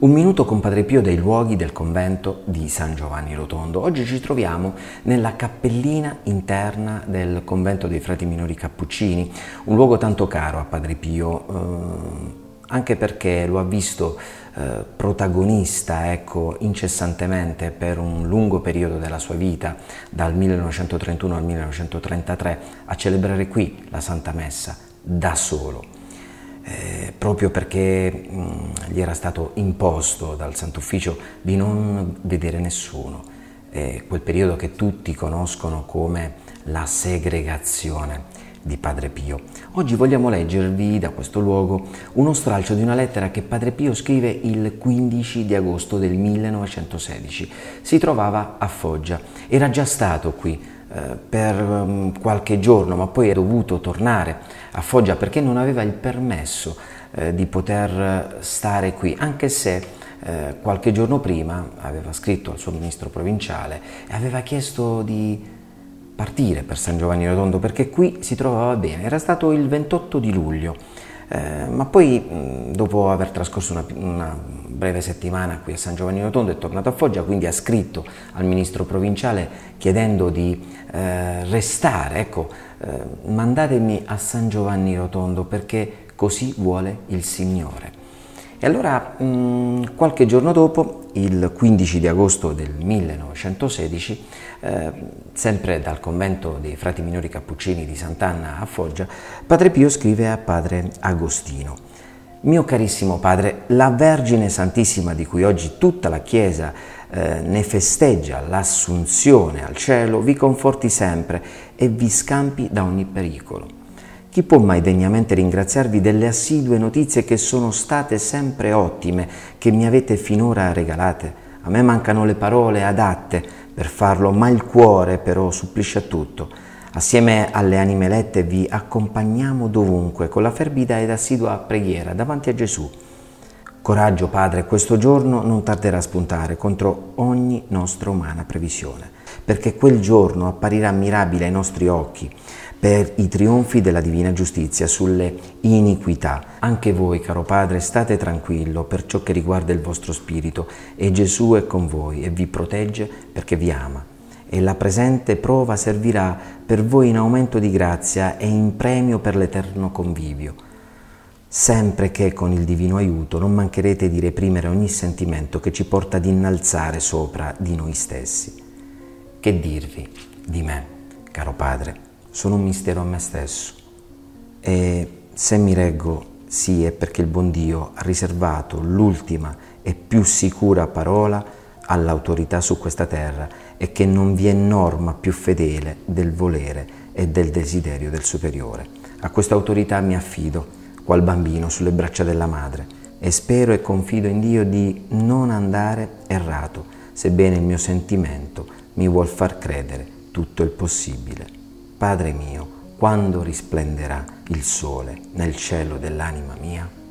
Un minuto con Padre Pio dei luoghi del convento di San Giovanni Rotondo. Oggi ci troviamo nella cappellina interna del convento dei frati minori cappuccini, un luogo tanto caro a Padre Pio, eh, anche perché lo ha visto eh, protagonista ecco, incessantemente per un lungo periodo della sua vita, dal 1931 al 1933, a celebrare qui la Santa Messa da solo eh, proprio perché mh, gli era stato imposto dal Santo Ufficio di non vedere nessuno, eh, quel periodo che tutti conoscono come la segregazione di Padre Pio. Oggi vogliamo leggervi da questo luogo uno stralcio di una lettera che Padre Pio scrive il 15 di agosto del 1916. Si trovava a Foggia, era già stato qui per um, qualche giorno, ma poi è dovuto tornare a Foggia perché non aveva il permesso eh, di poter stare qui, anche se eh, qualche giorno prima aveva scritto al suo ministro provinciale e aveva chiesto di partire per San Giovanni Rotondo perché qui si trovava bene. Era stato il 28 di luglio, eh, ma poi dopo aver trascorso una, una breve settimana qui a San Giovanni Rotondo è tornato a Foggia, quindi ha scritto al ministro provinciale chiedendo di eh, restare, ecco, eh, mandatemi a San Giovanni Rotondo perché così vuole il Signore. E allora mh, qualche giorno dopo, il 15 di agosto del 1916, eh, sempre dal convento dei frati minori cappuccini di Sant'Anna a Foggia, Padre Pio scrive a Padre Agostino mio carissimo Padre, la Vergine Santissima di cui oggi tutta la Chiesa eh, ne festeggia l'assunzione al cielo, vi conforti sempre e vi scampi da ogni pericolo. Chi può mai degnamente ringraziarvi delle assidue notizie che sono state sempre ottime, che mi avete finora regalate? A me mancano le parole adatte per farlo, ma il cuore però supplisce a tutto. Assieme alle anime elette vi accompagniamo dovunque con la fervida ed assidua preghiera davanti a Gesù. Coraggio, Padre, questo giorno non tarderà a spuntare contro ogni nostra umana previsione, perché quel giorno apparirà mirabile ai nostri occhi per i trionfi della divina giustizia sulle iniquità. Anche voi, caro Padre, state tranquillo per ciò che riguarda il vostro spirito e Gesù è con voi e vi protegge perché vi ama e la presente prova servirà per voi in aumento di grazia e in premio per l'eterno convivio, sempre che con il divino aiuto non mancherete di reprimere ogni sentimento che ci porta ad innalzare sopra di noi stessi. Che dirvi di me, caro Padre? Sono un mistero a me stesso e se mi reggo sì è perché il buon Dio ha riservato l'ultima e più sicura parola all'autorità su questa terra e che non vi è norma più fedele del volere e del desiderio del superiore. A questa autorità mi affido, qual bambino sulle braccia della madre, e spero e confido in Dio di non andare errato, sebbene il mio sentimento mi vuol far credere tutto il possibile. Padre mio, quando risplenderà il sole nel cielo dell'anima mia?